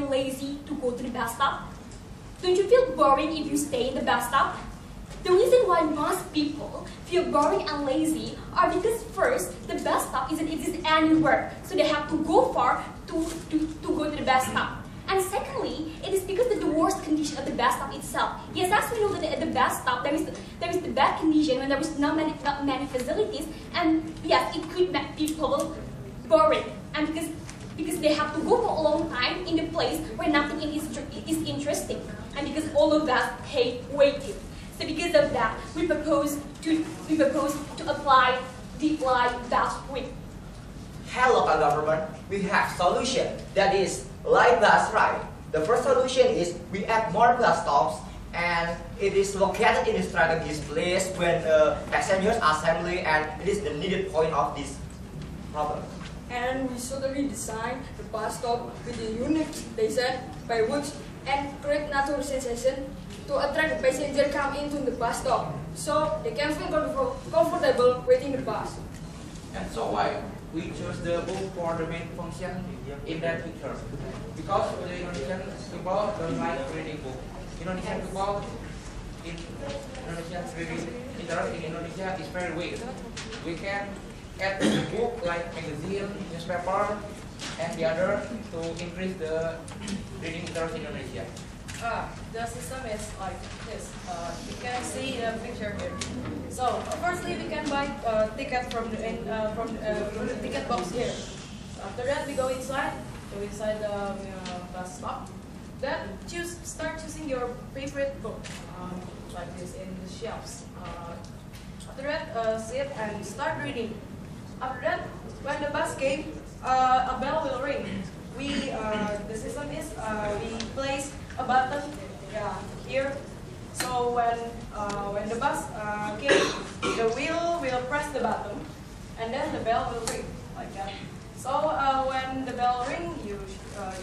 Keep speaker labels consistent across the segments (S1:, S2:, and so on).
S1: lazy to go to the bus stop? Don't you feel boring if you stay in the bus stop? The reason why most people feel boring and lazy are because first, the bus stop isn't exist anywhere, so they have to go far to, to, to go to the bus stop. And secondly, it is because of the worst condition of the bus stop itself. Yes, as we know that at the bus stop there is the, there is the bad condition when there is not many not many facilities, and yes, it could make people boring. And because because they have to go for a long time place where nothing is, is interesting, and because all of us hate waiting. So because of that, we propose to we propose to apply fly bus week.
S2: Hello, government. We have solution that is light bus ride. The first solution is we add more bus stops and it is located in a strategic place when uh, passengers assembly and it is the needed point of this problem.
S3: And we suddenly design the bus stop with a unique design by which and create natural sensation to attract the passenger come into the bus stop so they can feel comfortable waiting the bus.
S4: And so why we choose the book for the main function in that picture. Because the Indonesian people don't like reading book. Indonesian people in Indonesia reading interest in Indonesia is very weak. We can add the book like magazine, newspaper, and the other to increase the reading interest in Indonesia.
S5: Ah, the system is like this. Uh, you can see the picture here. So, uh, firstly, we can buy uh, ticket from the in, uh, from, uh, from the ticket box here. So after that, we go inside. Go inside the uh, bus stop. Then choose start choosing your favorite book, um, like this in the shelves. Uh, after that, uh, sit and start reading. After that, when the bus came, uh, a bell will ring. We uh, the system is uh, we place a button yeah, here. So when uh, when the bus uh, came, the wheel will press the button, and then the bell will ring like that. So uh, when the bell ring, you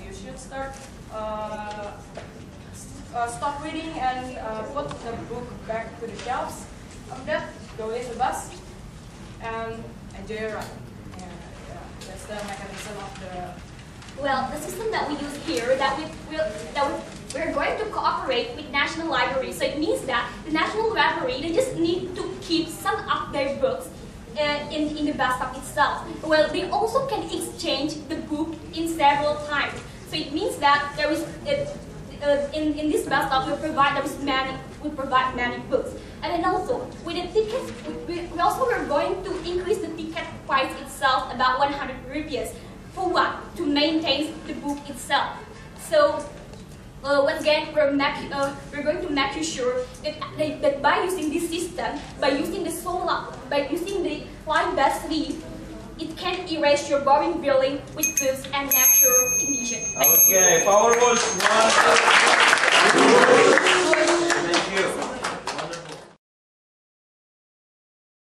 S5: you should start stop reading and put the book back to the shelves. After that, go in the bus and your ride. Yeah, yeah, that's the mechanism of the
S1: well, the system that we use here, that we will, that we, we're going to cooperate with National Library. So it means that the National Library, they just need to keep some of their books uh, in, in the stop itself. Well, they also can exchange the book in several times. So it means that there is, uh, uh, in, in this stop, we provide, there is many, we provide many books. And then also, with the tickets, we, we also are going to increase the ticket price itself about 100 rupees. For what? To maintain the book itself. So uh, once again, we're, make, uh, we're going to make sure that, that by using this system, by using the solar, by using the light bus leaf, it can erase your boring building with books and natural conditions.
S6: Okay, power words. One,